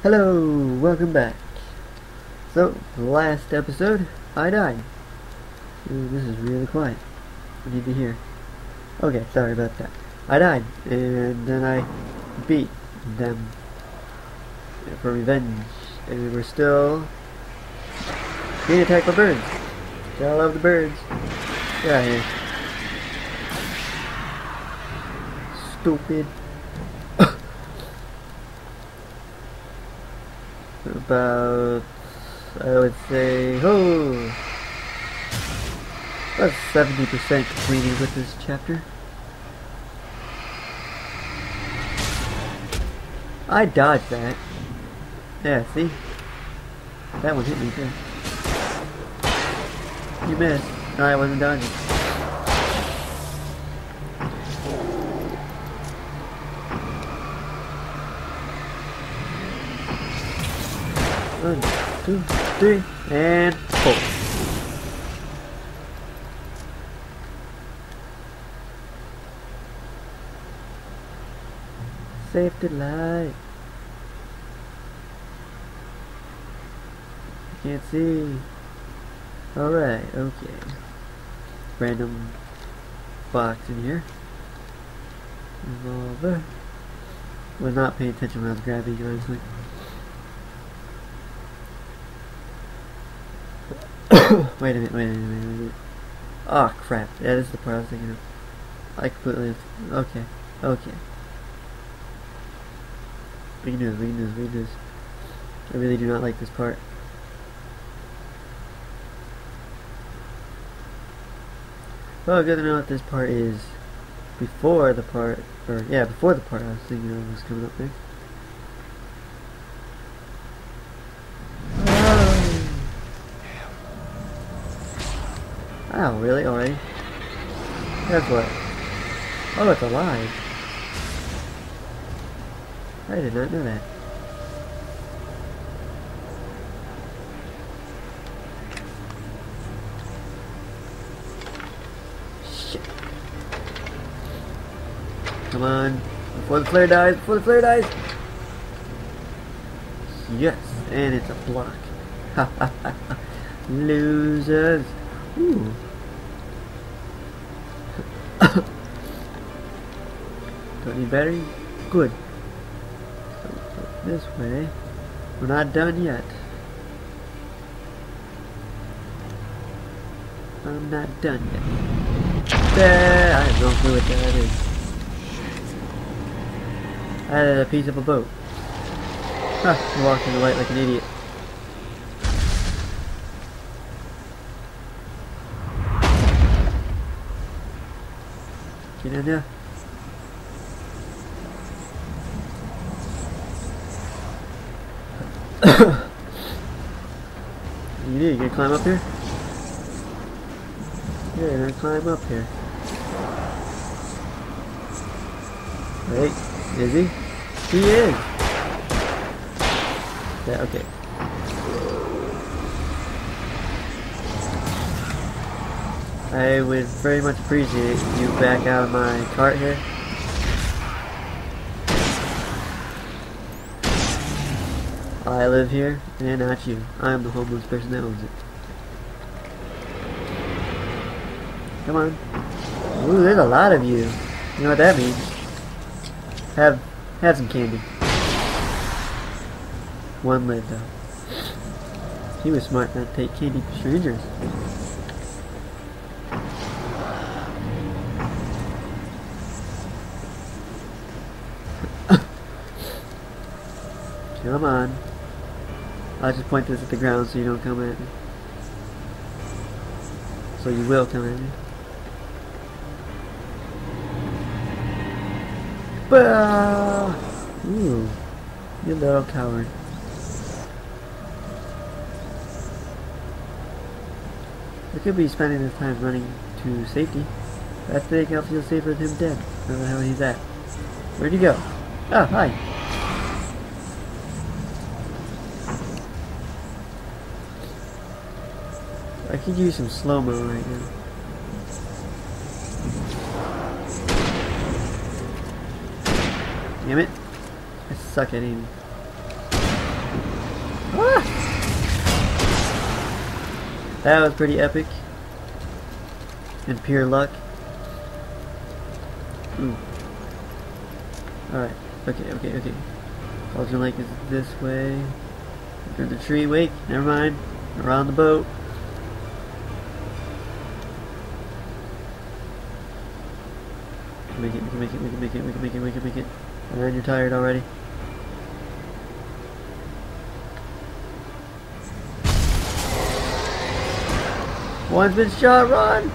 Hello, welcome back. So, last episode, I died. Ooh, this is really quiet. I need to hear. Okay, sorry about that. I died, and then I beat them for revenge. And we're still being attacked by birds. Gotta love the birds. Get out of here. Stupid. About I would say oh about 70% completed with this chapter. I dodged that. Yeah, see? That one hit me too. You missed. No, I wasn't dodging. One, two, three, and four. Safety light. Can't see. Alright, okay. Random box in here. Revolver. Was not paying attention when I was grabbing, honestly. wait a minute, wait a minute, wait a minute. Oh crap, that is the part I was thinking of. I completely, okay, okay. We can do this, we can do this, we can do this. I really do not like this part. Well, good to know what this part is before the part, or yeah, before the part I was thinking of was coming up next. Oh, really? Already? That's what? Oh, it's alive. I did not know that. Shit. Come on. Before the flare dies, before the flare dies! Yes, and it's a block. Losers. Ooh. Don't need battery? Good. This way. We're not done yet. I'm not done yet. There, I have no clue what that is. Is a piece of a boat. Huh, in the light like an idiot. Get in there. you need, you gonna climb up here? Yeah, you're gonna climb up here. Wait, is he? He is! Yeah, okay. I would very much appreciate you back out of my cart here. I live here, and not you. I am the homeless person that owns it. Come on. Ooh, there's a lot of you. You know what that means? Have, have some candy. One lid though. He was smart not to take candy from strangers. Come on. I'll just point this at the ground so you don't come at me. So you will come at me. Bah! Ooh. You little coward. I could be spending this time running to safety. But I think I'll feel safer with him dead. Where the hell he's at. Where'd he go? Oh, hi. I could use some slow-mo right now. Damn it. I suck at aiming. Ah! That was pretty epic. And pure luck. Ooh. Alright. Okay, okay, okay. Bulging Lake is this way. Through the tree. Wait, never mind. Around the boat. Can make it, we can make it, we can make it, we can make it, we can make it. Then you're tired already. One's been shot, run!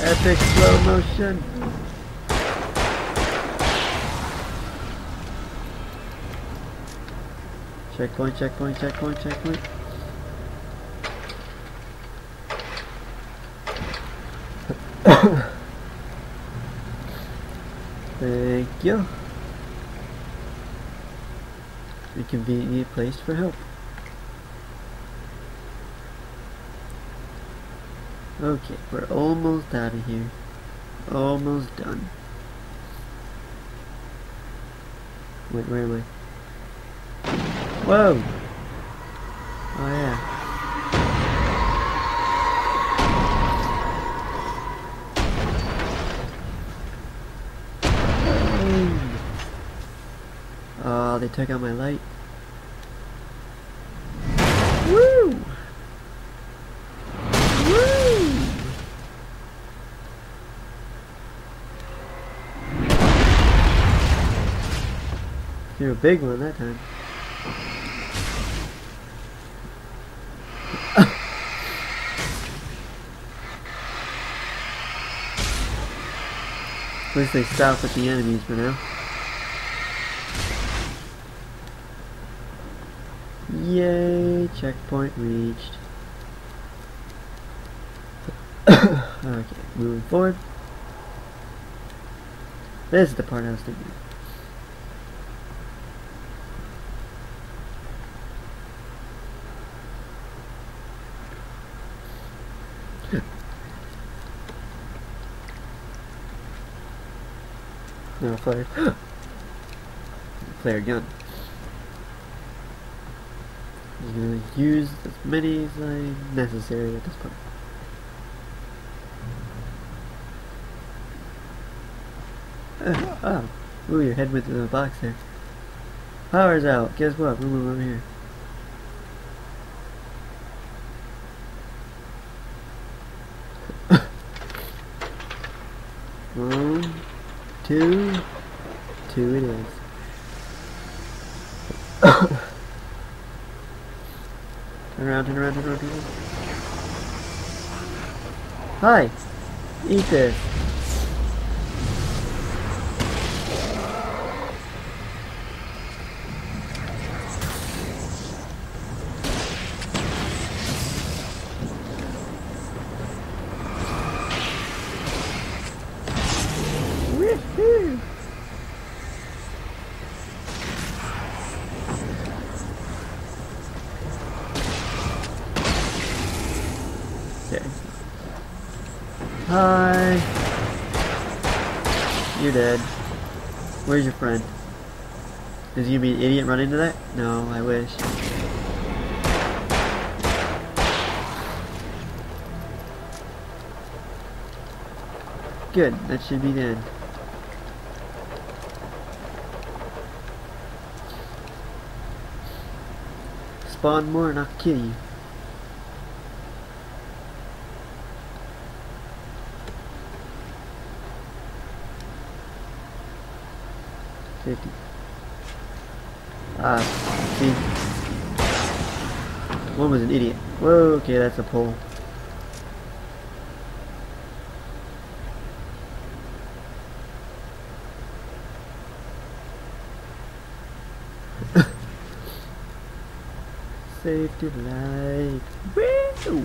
Epic slow motion. Checkpoint, checkpoint, checkpoint, checkpoint. You. A convenient place for help. Okay, we're almost out of here. Almost done. Wait, where am I? Whoa! Oh yeah. Took out my light. Woo! Woo! You're a big one that time. At least they stop with the enemies for now. Yay, checkpoint reached. okay, moving forward. This is the part I was thinking. No, flare. flare gun. Gonna use as many as I necessary at this point. Uh, oh, ooh, your head through the box there. Power's out. Guess what? We'll move over here. One, two, two it is. Around, turn around, turn around. Hi! Eat this. Woohoo! Okay. Hi. You're dead. Where's your friend? Is you be an idiot run into that? No, I wish. Good, that should be end. Spawn more and I'll kill you. Fifty. Ah, see. One was an idiot. Whoa, okay, that's a pole. Safety light. Woo!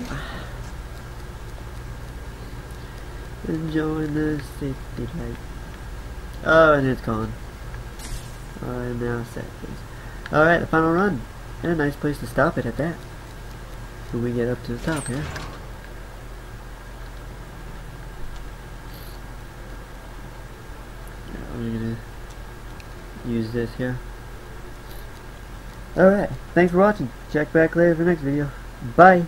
Enjoying the safety light. Oh, and it's gone. I'm now set, please. Alright, the final run. And a nice place to stop it at that. When we get up to the top here. Yeah, I'm gonna use this here. Alright, thanks for watching. Check back later for the next video. Bye.